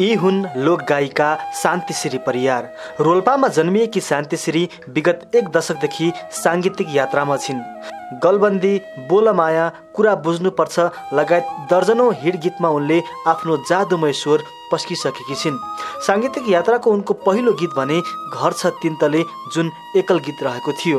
यी हुन् लोकगायिका शान्तिश्री परियार। रोल्पामा जन्मिएकी शान्तिश्री विगत एक दशकदेखि साङ्गीतिक यात्रामा छिन्। गलबन्दी बोलमाया कुरा बुझ्नुपर्छ लगायत दर्जनौँ हिट गीतमा उनले आफ्नो जादुमय स्वर पस्किसकेकी छिन्। साङ्गीतिक यात्राको उनको पहिलो गीत भने घर छ तिन्तले जुन एकल गीत रहेको थियो।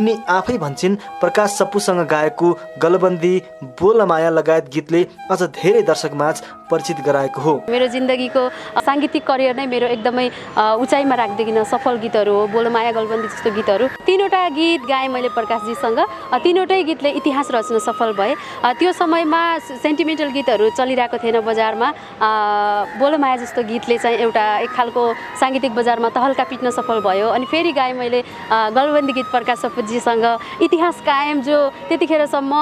उनी आफै भन्छन् प्रकाश सप्पूसँग गाएको गलबन्दी बोलमाया लगायत गीतले अझ धेरै दर्शकमाझ परिचित गराएको हो। मेरो जिन्दगीको साङ्गीतिक करियर नै मेरो एकदमै उचाइमा राख्दिकिन सफल गीतहरू हो बोलमाया गलबन्दी जस्तो गीतहरू। तिनवटा गीत गाएँ मैले प्रकाशजीसँग। तिनवटै गीतले इतिहास रच्न सफल भए। त्यो समयमा सेन्टिमेन्टल गीतहरू चलिरहेको थिएन बजारमा। अ, बोलमाया जस्तो गीतले चाहिँ एउटा एक खालको साङ्गीतिक बजारमा तहल्का पिट्न सफल भयो। अनि फेरि गाएँ मैले गलबन्दी गीत प्रकाश सपुजीसँग इतिहास कायम जो त्यतिखेरसम्म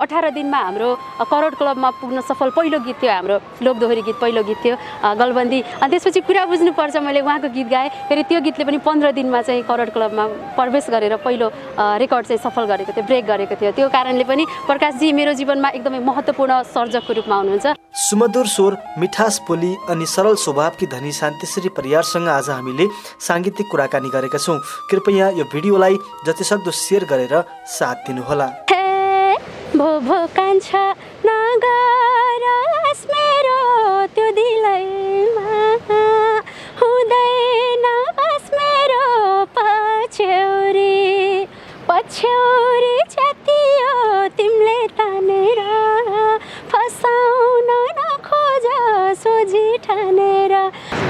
अठार दिनमा हाम्रो करोड क्लबमा पुग्न सफल पहिलो गीत थियो हाम्रो। लोकदोहोरी गीत पहिलो गीत थियो गलबन्दी। अनि त्यसपछि कुरा बुझ्नुपर्छ मैले उहाँको गीत गाएँ। फेरि त्यो गीतले पनि पन्ध्र दिनमा चाहिँ करोड क्लबमा प्रवेश गरेर पहिलो रेकर्ड चाहिँ सफल गरेको थियो ब्रेक गरेको थियो। त्यो कारणले पनि प्रकाशजी मेरो जीवनमा एकदमै महत्त्वपूर्ण सर्जकको रूपमा हुनुहुन्छ सुमधुर स्वर मिठास बोली अनि सरल स्वभावकी धनी शान्तिश्री परियारसँग आज हामीले साङ्गीतिक कुराकानी गरेका छौँ। कृपया यो भिडियोलाई जतिसक्दो सेयर गरेर साथ दिनुहोला। त्यो दिलैमा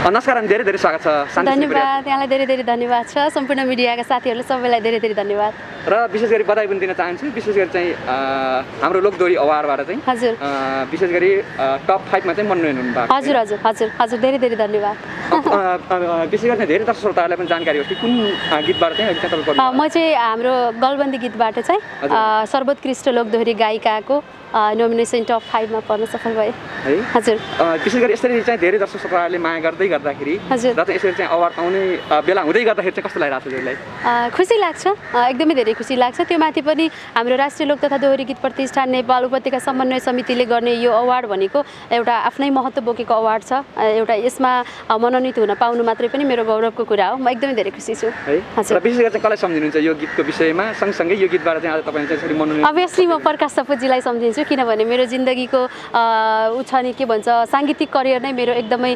नमस्कार अनि धेरै धेरै स्वागत छ। धन्यवाद यहाँलाई धेरै धेरै धन्यवाद छ। सम्पूर्ण मिडियाका साथीहरूलाई सबैलाई धेरै धेरै धन्यवाद। र विशेष गरी बधाई पनि दिन चाहन्छु। विशेष गरी चाहिँ हाम्रो लोकदोरी अवार्डबाट चाहिँ हजुर। विशेष गरी टप फाइभमा चाहिँ मनोनयन हुनुभएको। हजुर हजुर हजुर हजुर धेरै धेरै धन्यवाद। विशेष गरी धेरै दर्शक श्रोताहरूलाई पनि जानकारी होस् कि कुन गीतबाट चाहिँ तपाईँ म चाहिँ हाम्रो गलबन्दी गीतबाट चाहिँ सर्वोत्कृष्ट लोकदोहोरी गायिकाको नोमिनेसन टप फाइभमा पर्न सफल भए। है? हजुर। विशेष गरी यसरी चाहिँ धेरै दर्शक श्रोताहरूले माया गर्दै गर्दाखेरि हजुर। र यसरी चाहिँ अवार्ड पाउने अँ, बेला हुँदै गर्दाखेरि चाहिँ कस्तो लागिरहेको छ अ, खुसी लाग्छ। एकदमै धेरै खुसी लाग्छ। त्यो माथि पनि हाम्रो राष्ट्रिय लोक तथा दोहोरी गीत प्रतिष्ठान नेपाल उपत्यका समन्वय समितिले गर्ने यो अवार्ड भनेको एउटा आफ्नै महत्त्व बोकेको अवार्ड छ। एउटा यसमा अ, मनोनित हुन पाउनु मात्रै पनि मेरो गौरवको कुरा हो। म एकदमै धेरै खुसी छु। है? हजुर। र विशेष गरी चाहिँ कसलाई सम्झिनुहुन्छ यो गीतको विषयमा? सँगसँगै यो गीतबाट चाहिँ आज अभियसली म प्रकाश सपुजीलाई सम्झिन्छु किनभने मेरो जिन्दगीको ऊ छ नि के भन्छ साङ्गीतिक करियर नै मेरो एकदमै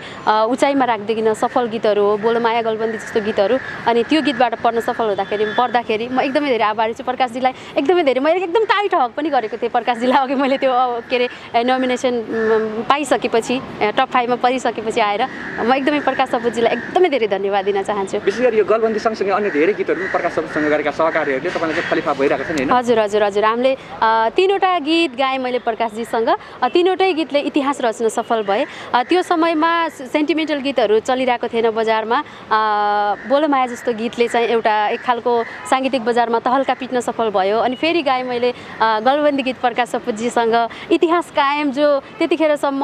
उचाइमा राख्दिकिन सफल गीतहरू हो बोलमाया गलबन्दी जस्तो गीतहरू। अनि त्यो गीतबाट पढ्न सफल हुँदाखेरि पर्दाखेरि म एकदमै धेरै आभारी छु प्रकाशजीलाई। एकदमै धेरै मैले एकदम टाइट हक पनि गरेको थिएँ प्रकाशजीलाई अघि मैले त्यो के अरे नोमिनेसन पाइसकेपछि टप फाइभमा परिसकेपछि आएर म एकदमै प्रकाश सपुजीलाई एकदमै धेरै धन्यवाद दिन चाहन्छु। विशेष गरी यो गलबन्दी सँगसँगै अन्य धेरै गीतहरू पनि प्रकाश सबसँग गरेका सहकारीहरूले तपाईँलाई चाहिँ फलिफा भइरहेको छ नि हजुर हजुर हजुर। हामीले तिनवटा गीत गाएँ मैले प्रकाशजीसँग। तिनवटै गीतले इतिहास रच्न सफल भए। त्यो समयमा सेन्टिमेन्टल गीतहरू चलिरहेको थिएन बजारमा। बोलमाया जस्तो गीतले चाहिँ एउटा एक खालको साङ्गीतिक बजारमा तहल्का पिट्न सफल भयो। अनि फेरि गाएँ मैले गलबन्दी गीत प्रकाश सपुजीसँग इतिहास कायम जो त्यतिखेरसम्म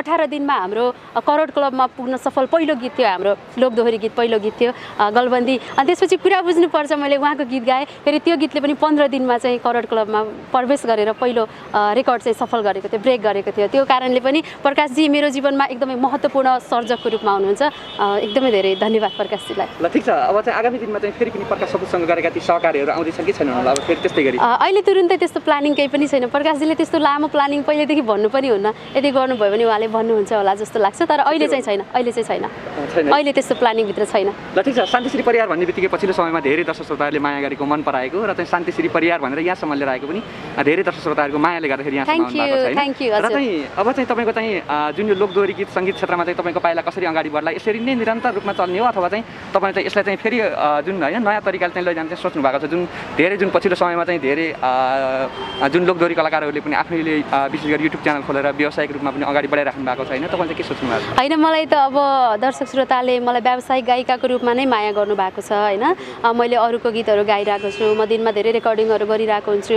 अठार दिनमा हाम्रो करोड क्लबमा पुग्न सफल पहिलो गीत थियो हाम्रो लोकदोहोरी गीत पहिलो गीत थियो गलबन्दी। अनि त्यसपछि कुरा बुझ्नुपर्छ मैले उहाँको गीत गाएँ। फेरि त्यो गीतले पनि पन्ध्र दिनमा चाहिँ करोड क्लबमा प्रवेश गरेर पहिलो रेकर्ड चाहिँ सफल गरेको थियो ब्रेक गरेको थियो। त्यो कारणले पनि प्रकाशजी मेरो जीवनमा एकदमै महत्त्वपूर्ण सर्जकको रूपमा हुनुहुन्छ एकदमै धेरै धन्यवाद प्रकाशजीलाई। ल ठिक छ। अब चाहिँ आगामी दिनमा चाहिँ फेरि पनि प्रकाश गरेका ती सहकारीहरू आउँदैछन् कि छैनन् होला? अब फेरि त्यस्तै गरी। अहिले तुरुन्तै त्यस्तो प्लानिङ केही पनि छैन। प्रकाशजीले त्यस्तो लामो प्लानिङ पहिलेदेखि भन्नु पनि हुन्न। यदि गर्नुभयो भने उहाँले भन्नुहुन्छ होला जस्तो लाग्छ तर अहिले चाहिँ छैन। अहिले चाहिँ छैन छैन? अहिले त्यस्तो प्लानिङभित्र छैन। ल ठिक छ। शान्तिश्री परिवार भन्ने बित्तिकै पछिल्लो समयमा धेरै दर्शक श्रोताहरूले माया गरेको मन पराएको र चाहिँ शान्तिश्री परिवार भनेर यहाँसम्म लिएर आएको पनि धेरै दर्शक श्रोताहरूको मायाले गर्दाखेरि होइन? र। चाहिँ अब चाहिँ तपाईँको चाहिँ जुन यो लोकदोहोरी गीत सङ्गीत क्षेत्रमा चाहिँ तपाईँको पाइला कसरी अगाडि बढ्ला यसरी नै निरन्तर रूपमा चल्ने हो अथवा चाहिँ तपाईँले चाहिँ यसलाई चाहिँ फेरि जुन होइन नयाँ तरिकाले चाहिँ लैजान चाहिँ सोच्नु भएको छ जुन धेरै जुन पछिल्लो समयमा चाहिँ धेरै जुन लोकदोहोरी कलाकारहरूले पनि आफैले विशेष गरी युट्युब च्यानल खोलेर व्यावसायिक रूपमा पनि अगाडि बढाइराख्नु भएको छ होइन? तपाईँले चाहिँ के सोच्नु भएको छ? होइन मलाई त अब दर्शक श्रोताले मलाई व्यावसायिक गायिकाको रूपमा नै माया गर्नुभएको छ होइन? मैले अरूको गीतहरू गाइरहेको छु म दिनमा धेरै रेकर्डिङहरू गरिरहेको हुन्छु।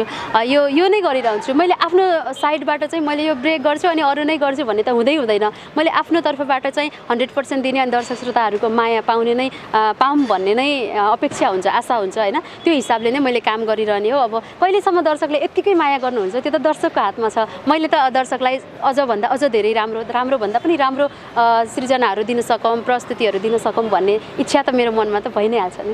यो यो नै गरिरहन्छु। मैले आफ्नो साइडबाट चाहिँ मैले यो ब्रेक गर्छु अनि अरू नै गर्छु भन्ने त हुँदै हुँदैन। मैले आफ्नो तर्फबाट चाहिँ हन्ड्रेड पर्सेन्ट दिने अनि दर्शक श्रोताहरूको माया पाउने नै पाऊँ भन्ने नै अपेक्षा हुन्छ आशा हुन्छ होइन? त्यो हिसाबले नै मैले काम गरिरहने हो। अब कहिलेसम्म दर्शकले यत्तिकै माया गर्नुहुन्छ त्यो त दर्शकको हातमा छ। मैले त दर्शकलाई अझभन्दा अझ धेरै राम्रो राम्रोभन्दा पनि राम्रो सृजनाहरू दिन सकौँ प्रस्तुतिहरू दिन सकौँ भन्ने इच्छा त मेरो मनमा त भइ नै हाल्छ नि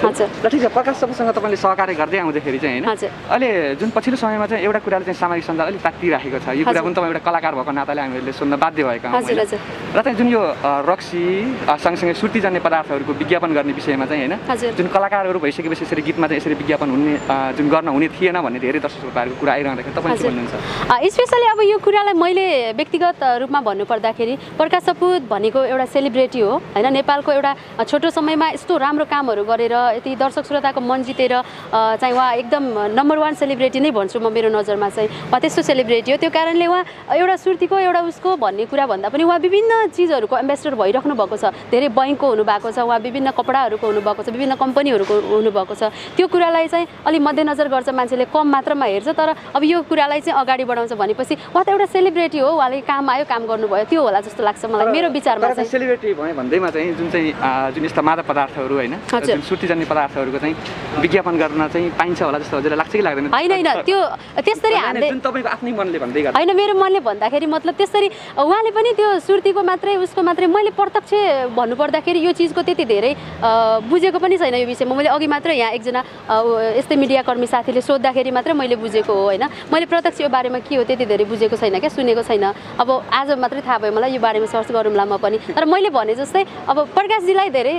हजुर। ठिक छ प्रकाश सबसँग तपाईँले सहकार्य गर्दै आउँदाखेरि चाहिँ होइन। अहिले जुन पछिल्लो समयमा चाहिँ एउटा कुराले चाहिँ सामाजिक सञ्जाल अलिक तातिराखेको छ यो कुरा। पनि तपाईँ एउटा कलाकार भएको नाताले हामीहरूले सुन्न बाध्य भएका हजुर? हजुर। र चाहिँ जुन यो रक्सी सँगसँगै सुर्तीजन्य पदार्थहरूको विज्ञापन गर्ने विषयमा चाहिँ होइन। जुन कलाकारहरू भइसकेपछि यसरी गीतमा चाहिँ यसरी विज्ञापन हुने जुन गर्न हुने थिएन भन्ने धेरै दर्शक श्रोताहरूको कुरा आइरहँदाखेरि तपाईँ। भन्नुहुन्छ स्पेसली अब यो कुरालाई मैले व्यक्तिगत रूपमा भन्नुपर्दाखेरि प्रकाश सपुत भनेको एउटा सेलिब्रेटी हो होइन? नेपालको एउटा छोटो समयमा यस्तो राम्रो कामहरू गरेर यति दर्शक श्रोताको मन जितेर चाहिँ उहाँ एकदम नम्बर वान सेलिब्रेटी नै भन्छु म मेरो नजरमा चाहिँ। उहाँ त्यस्तो सेलिब्रेटी हो। त्यो कारणले उहाँ एउटा सुर्तीको एउटा उसको भन्ने कुरा भन्दा पनि उहाँ विभिन्न चिजहरूको एम्बेसडर भइराख्नु भएको छ। धेरै बैङ्कको हुनुभएको छ उहाँ विभिन्न कपडाहरूको हुनुभएको छ विभिन्न कम्पनीहरूको हुनुभएको छ। त्यो कुरालाई चाहिँ अलिक मध्यनजर गर्छ मान्छेले कम मात्रामा हेर्छ तर अब यो कुरालाई चाहिँ अगाडि बढाउँछ भनेपछि उहाँ त एउटा सेलिब्रेटी हो। उहाँले काम आयो काम गर्नुभयो। त्यो होला जस्तो लाग्छ मलाई मेरो विचारमा चाहिँ। सेलिब्रेटी भए भन्दैमा चाहिँ जुन चाहिँ जुन यस्ता मादक पदार्थहरू होइन। जुन सुर्तीजन्य पदार्थहरूको चाहिँ विज्ञापन गर्न चाहिँ पाइन्छ होला जस्तो हजुरलाई लाग्छ कि लाग्दैन? होइन होइन त्यो त्यसरी जुन तपाईँको आफ्नै मनले भन्दै गर्दा होइन मेरो मनले भन्दाखेरि मतलब त्यसरी उहाँले पनि त्यो सुर्तीको मात्रै उसको मात्रै मैले प्रत्यक्ष भन्नुपर्दाखेरि यो चिजको त्यति धेरै बुझेको पनि छैन यो विषयमा। मैले अघि मात्र यहाँ एकजना यस्तै मिडियाकर्मी साथीले सोद्धाखेरि मात्रै मैले बुझेको हो होइन। मैले प्रत्यक्ष यो बारेमा के हो त्यति धेरै बुझेको छैन क्या सुनेको छैन। अब आज मात्रै थाहा भयो मलाई यो बारेमा सर्च गरौँला म पनि। तर मैले भने जस्तै अब प्रकाशजीलाई धेरै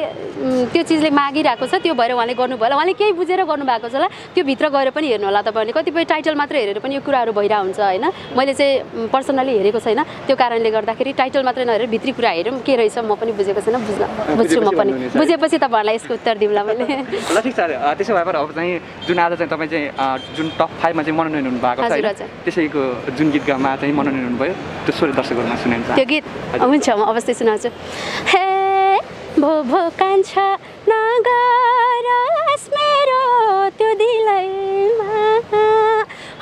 त्यो चिजले मागिरहेको छ त्यो भएर उहाँले गर्नुभयो होला। उहाँले केही बुझेर गर्नुभएको छ होला। त्यो भित्र गएर पनि हेर्नु होला तपाईँहरूले कतिपय टाइटल मात्र हेरेर पनि यो कुराहरू भइरहेको हुन्छ होइन? मैले चाहिँ पर्सनली हेरेको छैन। त्यो कारणले गर्दाखेरि टाइटल मात्रै नहेरेर भित्री कुरा हेरौँ। के रहेछ म पनि बुझेको छैन। बुझ्न बुझ्छु म पनि? बुझेपछि तपाईँहरूलाई यसको उत्तर दिउँला मैले। ल ठिक छ। त्यसो भए अब चाहिँ जुन आज चाहिँ तपाईँ चाहिँ जुन टप फाइभमा चाहिँ मनोनयन हुनुभएको छ। त्यसैको जुन गीतमा चाहिँ मनोनयन हुनुभयो त्यो दर्शकहरूमा सुनाइन्छ त्यो गीत हुन्छ म अवश्य सुनाउँछु। हे भो भो कान्छा नगरस् मेरो त्यो दिलैमा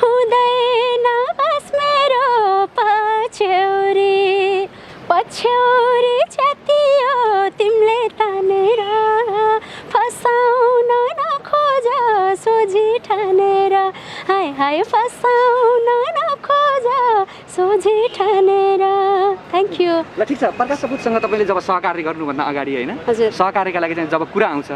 हुँदैन बस मेरो पछ्यौरी पछ्यौरी छ्यातियो तिमीले तानेर फसाउन नखोज सोझी ठानेर हाय हाय फसाउन नखोज सोझी ठानेर ल ठिक छ प्रकाश सपुतसँग तपाईँले जब सहकार्य गर्नुभन्दा अगाडि होइन। सहकार्यका लागि चाहिँ जब कुरा आउँछ।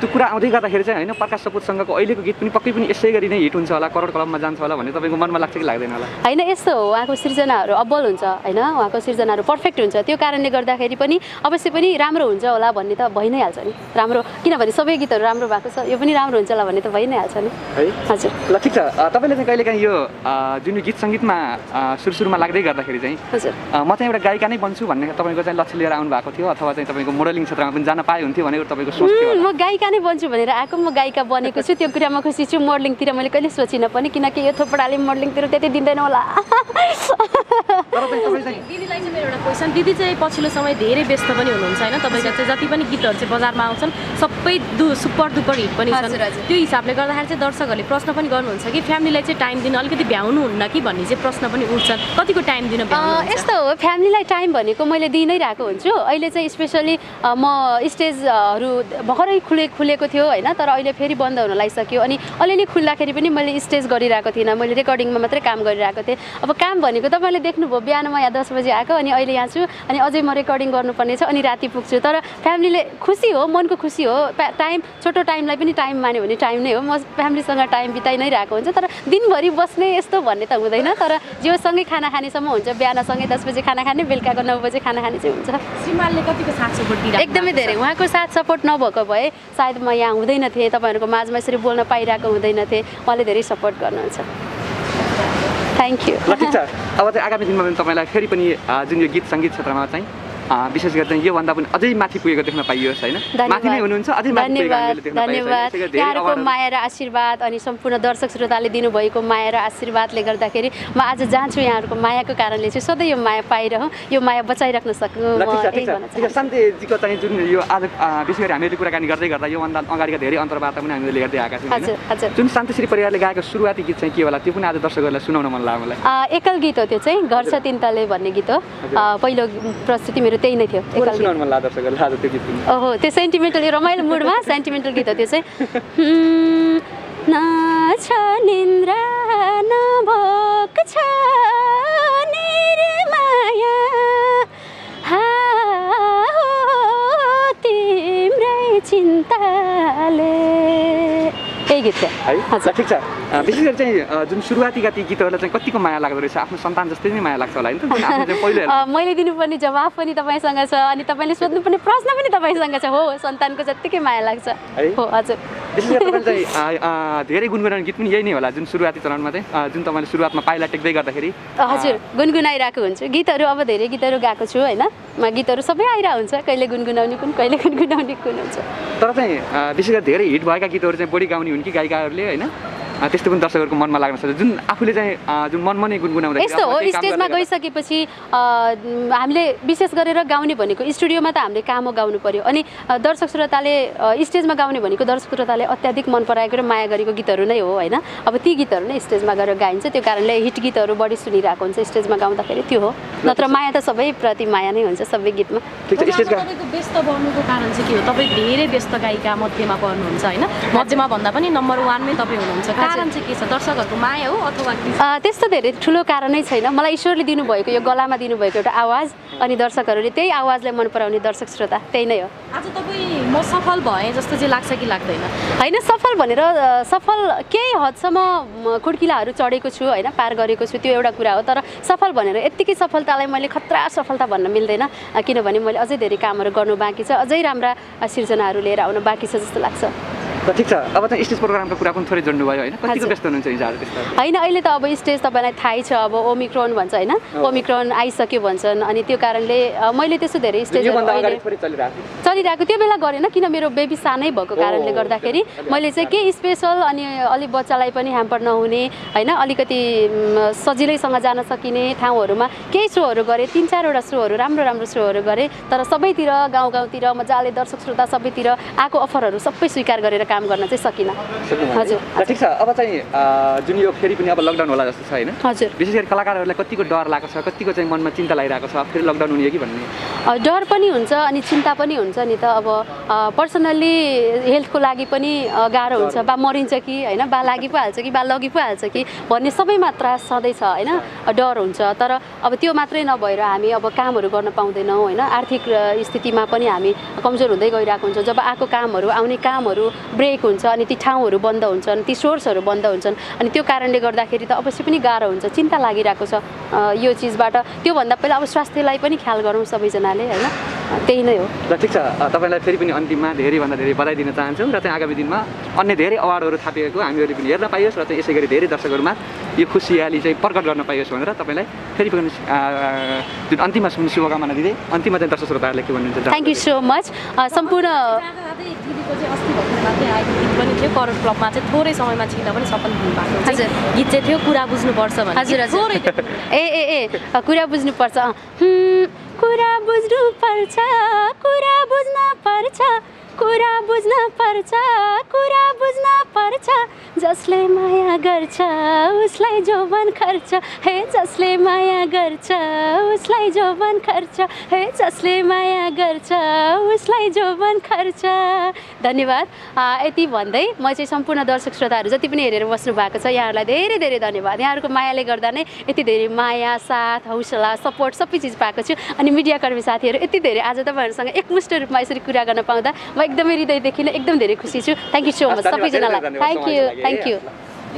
त्यो कुरा आउँदै गर्दाखेरि चाहिँ होइन प्रकाश सपुतसँगको अहिलेको गीत पनि पक्कै पनि यसै गरी नै हिट हुन्छ होला करोड कलममा जान्छ होला भन्ने तपाईँको मनमा लाग्छ कि लाग्दैन होला? होइन यस्तो हो उहाँको सृजनाहरू अब्बल हुन्छ होइन? उहाँको सृजनाहरू पर्फेक्ट हुन्छ। त्यो कारणले गर्दाखेरि पनि अवश्य पनि राम्रो हुन्छ होला भन्ने त भइ नै हाल्छ नि। राम्रो किनभने सबै गीतहरू राम्रो भएको छ यो पनि राम्रो हुन्छ होला भन्ने त भइ नै हाल्छ नि। है? हजुर। ल ठिक छ तपाईँले चाहिँ कहिलेकाहीँ यो जुन गीत सङ्गीतमा सुरु सुरुमा लाग्दै गर्दाखेरि चाहिँ म चाहिँ एउटा गायिका नै बन्छु भन्ने तपाईँको चाहिँ लक्ष्य लिएर आउनु भएको थियो अथवा चाहिँ तपाईँको मोडलिङ क्षेत्रमा पनि जान पाए हुन्थ्यो भनेर तपाईँको सोच थियो। म गायिका नै बन्छु भनेर आएको म गायिका बनेको छु त्यो कुरामा खुसी छु। मोडलिङतिर मैले कहिले सोचिनँ पनि किनकि यो थोपडाले मोडलिङतिर त्यति दिँदैन होला। तर चाहिँ तपाईँ चाहिँ दिदीलाई चाहिँ मेरो एउटा क्वेसन दिदी चाहिँ पछिल्लो समय धेरै व्यस्त पनि हुनुहुन्छ होइन? तपाईँका चाहिँ जति पनि गीतहरू चाहिँ बजारमा आउँछन् सबै दु सुपर डुपर हिट पनि छन्। त्यो हिसाबले गर्दाखेरि चाहिँ दर्शकहरूले प्रश्न पनि गर्नुहुन्छ कि फ्यामिलीलाई चाहिँ टाइम दिन अलिकति भ्याउनुहुन्न कि भन्ने चाहिँ प्रश्न पनि उठ्छन् कतिको टाइम दिन यस्तो हो फ्यामिलीलाई टाइम भनेको मैले दिइ नै रहेको हुन्छु। अहिले चाहिँ स्पेसली म स्टेजहरू भर्खरै खुले खुलेको थियो होइन तर अहिले फेरि बन्द हुन लागिसक्यो। अनि अलिअलि खुल्दाखेरि पनि मैले स्टेज गरिरहेको थिइनँ। मैले रेकर्डिङमा मात्रै काम गरिरहेको थिएँ। अब काम भनेको तपाईँले देख्नुभयो बिहान म यहाँ दस बजी आएको अनि अहिले यहाँ छु। अनि अझै म रेकर्डिङ गर्नुपर्ने छ अनि राति पुग्छु। तर फ्यामिलीले खुसी हो मनको खुसी हो। टाइम छोटो टाइमलाई पनि टाइम मान्यो भने टाइम नै हो। म फ्यामिलीसँग टाइम बिताइ नै रहेको हुन्छ। तर दिनभरि बस्ने यस्तो भन्ने त हुँदैन। तर जो सँगै खाना खानेसम्म हुन्छ बिहानसँगै दस बजी खाना खाने बेलुकाको नौ बजी खाना खाने चाहिँ हुन्छ। श्रीमानले कतिको साथ सपोर्ट एकदमै? धेरै। उहाँको साथ सपोर्ट नभएको भए सायद म यहाँ हुँदैन थिएँ तपाईँहरूको माझमा यसरी बोल्न पाइरहेको हुँदैन थिएँ। उहाँले धेरै सपोर्ट गर्नुहुन्छ। थ्याङ्क यू ल ठिक छ। अब चाहिँ आगामी दिनमा पनि तपाईँलाई फेरि पनि जुन यो गीत सङ्गीत क्षेत्रमा चाहिँ विशेष गरी चाहिँ योभन्दा पनि अझै माथि पुगेको देख्न पाइयोस् होइन? माथि नै हुनुहुन्छ अझै माथि धन्यवाद यहाँहरूको माया र आशीर्वाद अनि सम्पूर्ण दर्शक श्रोताले दिनुभएको माया र आशीर्वादले गर्दाखेरि म आज जान्छु यहाँहरूको मायाको कारणले चाहिँ सधैँ यो माया पाइरहँ यो माया बचाइराख्न सक्नु शान्तिजीको चाहिँ जुन यो आज विशेष गरी हामीले कुराकानी गर्दै गर्दा योभन्दा अगाडिका धेरै अन्तर्वार्ता पनि हामीले हेर्दै आएका छौँ जुन शान्तिश्री परिवारले गाएको सुरुवाती गीत चाहिँ के होला त्यो पनि आज दर्शकहरूलाई सुनाउन मन लाग्यो मलाई। एकल गीत हो त्यो चाहिँ घर छ तिन तले भन्ने गीत हो। पहिलो प्रस्तुति मेरो त्यही नै थियो ओहो त्यो सेन्टिमेन्टल रमाइलो मुडमा सेन्टिमेन्टल गीत हो त्यो चाहिँ। गीत है? ल, हजुर ठिक छ। विशेष गरी चाहिँ जुन सुरुवातीका ती गीतहरूलाई चाहिँ कतिको माया लाग्दो रहेछ? आफ्नो सन्तान जस्तै नै माया लाग्छ होला होइन त? पहिलो मैले दिनुपर्ने जवाफ पनि तपाईँसँग छ अनि तपाईँले सोध्नुपर्ने प्रश्न पनि तपाईँसँग छ। हो सन्तानको जत्तिकै माया लाग्छ। है? हो हजुर। विशेष तपाईँले चाहिँ धेरै गुनगुनाउने गीत पनि यही नै होला जुन सुरुवाती चरणमा चाहिँ जुन तपाईँले सुरुवातमा पाइला टेक्दै गर्दाखेरि। हजुर गुनगुनाइरहेको हुन्छु। गीतहरू अब धेरै गीतहरू गाएको छु होइन? म गीतहरू सबै आइरहेको हुन्छ कहिले गुनगुनाउने कुन कहिले गुनगुनाउने कुन हुन्छ। तर चाहिँ विशेष गरी धेरै हिट भएका गीतहरू चाहिँ बढी गाउने हुन् कि गायिकाहरूले होइन? त्यस्तो पनि दर्शकहरूको मनमा लाग्न सक्छ। जुन आफूले चाहिँ जुन मनमा नै गुनगुनाउँदा यस्तो हो स्टेजमा गइसकेपछि अ, हामीले विशेष गरेर गाउने भनेको स्टुडियोमा त हामीले काम गाउनु पर्यो। अनि दर्शक श्रोताले स्टेजमा गाउने भनेको दर्शक श्रोताले अत्याधिक मन पराएको र माया गरेको गीतहरू नै हो होइन? अब ती गीतहरू नै स्टेजमा गएर गाइन्छ। त्यो कारणले हिट गीतहरू बढी सुनिरहेको हुन्छ स्टेजमा गाउँदाखेरि। त्यो हो। नत्र माया त सबैप्रति माया नै हुन्छ सबै गीतमा। व्यस्त बन्नुको कारण चाहिँ के हो? तपाईँ धेरै व्यस्त गायिका मध्येमा पर्नुहुन्छ होइन? मध्येमा भन्दा पनि नम्बर वानमै तपाईँ हुनुहुन्छ। कारण चाहिँ के छ? दर्शकहरूको माया हो अथवा के छ? अ, त्यस्तो धेरै ठुलो कारणै छैन। मलाई ईश्वरले दिनुभएको यो गलामा दिनुभएको एउटा आवाज अनि दर्शकहरूले त्यही आवाजलाई मन पराउने दर्शक श्रोता त्यही नै हो। आज तपाईँ म सफल भएँ जस्तो चाहिँ लाग्छ कि लाग्दैन? होइन सफल भनेर सफल केही हदसम्म खुड्किलाहरू चढेको छु होइन पार गरेको छु त्यो एउटा कुरा हो। तर सफल भनेर यत्तिकै सफलतालाई मैले खतरा सफलता भन्न मिल्दैन किनभने मैले अझै धेरै कामहरू गर्नु बाँकी छ अझै राम्रा सिर्जनाहरू लिएर आउनु बाँकी छ जस्तो लाग्छ। ल ठिक छ। अब चाहिँ स्टेज प्रोग्रामको कुरा पनि थोरै जोड्नु भयो होइन कतिको। व्यस्त हुनुहुन्छ हिजो आज त्यस्तो? होइन अहिले त अब स्टेज तपाईँलाई थाहै छ अब ओमिक्रोन भन्छ होइन? ओमिक्रोन आइसक्यो भन्छन् अनि त्यो कारणले मैले त्यस्तो धेरै थोरै चलिरहेको त्यो बेला गरेन किन मेरो बेबी सानै भएको कारणले गर्दाखेरि मैले चाहिँ के स्पेसल अनि अलिक बच्चालाई पनि ह्याम्पर नहुने होइन? अलिकति सजिलैसँग जान सकिने ठाउँहरूमा केही सोहरू गरेँ तिन चारवटा सोहरू राम्रो राम्रो सोहरू गरेँ तर सबैतिर गाउँ गाउँतिर मजाले दर्शक श्रोता सबैतिर आएको अफरहरू सबै स्वीकार गरेर काम गर्न चाहिँ सकिनँ। हजुर ठिक छ अब चाहिँ जुन यो फेरि पनि अब लकडाउन होला जस्तो छ होइन? हजुर। विशेष गरी कलाकारहरूलाई कतिको डर लागेको छ कतिको चाहिँ मनमा चिन्ता लागिरहेको छ फेरि लकडाउन हुने कि भन्ने? डर पनि हुन्छ अनि चिन्ता पनि हुन्छ नि त। अब पर्सनल्ली हेल्थको लागि पनि गाह्रो हुन्छ। बा मरिन्छ कि होइन? बा लागि पो हाल्छ कि बा लगी पो हाल्छ कि भन्ने सबैमा त्रास सधैँ छ होइन? डर हुन्छ। तर अब त्यो मात्रै नभएर हामी अब कामहरू गर्न पाउँदैनौँ होइन? आर्थिक स्थितिमा पनि हामी कमजोर हुँदै गइरहेको हुन्छ। जब आएको कामहरू आउने कामहरू ब्रेक हुन्छ अनि ती ठाउँहरू बन्द हुन्छन् ती सोर्सहरू बन्द हुन्छन् अनि त्यो कारणले गर्दाखेरि त अवश्य पनि गाह्रो हुन्छ चिन्ता लागिरहेको छ यो चिजबाट। त्योभन्दा पहिला अब स्वास्थ्यलाई पनि ख्याल गरौँ सबैजनाले होइन? त्यही नै हो। ल ठिक छ। तपाईँलाई फेरि पनि अन्तिममा धेरैभन्दा धेरै बधाई दिन चाहन्छौँ र चाहिँ आगामी दिनमा अन्य धेरै अवार्डहरू थापिएको हामीहरूले पनि हेर्न पाइयोस् र चाहिँ यसै गरी धेरै दर्शकहरूमा यो खुसियाली चाहिँ प्रकट गर्न पाइयोस् भनेर तपाईँलाई फेरि पनि जुन अन्तिममा सुन्ने शुभकामना दिँदै अन्तिममा चाहिँ दर्शक श्रोताहरूले के भन्नुहुन्छ थ्याङ्क यू सो मच सम्पूर्ण पनि थियो करोड क्लबमा चाहिँ थोरै समयमा छिर्न पनि सफल हुनुभएको हजुर। गीत चाहिँ थियो कुरा बुझ्नुपर्छ हजुर, हजुर। ए ए ए कुरा बुझ्नुपर्छ। कुरा बुझ्नु पर्छ कुरा बुझ्न पर्छ। कुरा बुझ्न पर्छ कुरा बुझ्न पर्छ। जसले माया गर्छ उसलाई जोबन खर्च। हे जसले माया गर्छ उसलाई जोबन खर्च। हे जसले माया गर्छ उसलाई जोबन खर्च। धन्यवाद। यति भन्दै म चाहिँ सम्पूर्ण दर्शक श्रोताहरू जति पनि हेरेर बस्नु भएको छ यहाँहरूलाई धेरै धेरै धन्यवाद। यहाँहरूको मायाले गर्दा नै यति धेरै माया साथ हौसला सपोर्ट सबै चिज पाएको छु। अनि मिडियाकर्मी साथीहरू यति धेरै आज तपाईँहरूसँग एकमुष्ट रूपमा यसरी कुरा गर्न पाउँदा म एकदमै हृदयदेखि नै एकदम धेरै खुसी छु। थ्याङ्क यू सो मच सबैजनालाई। Thank you. Thank you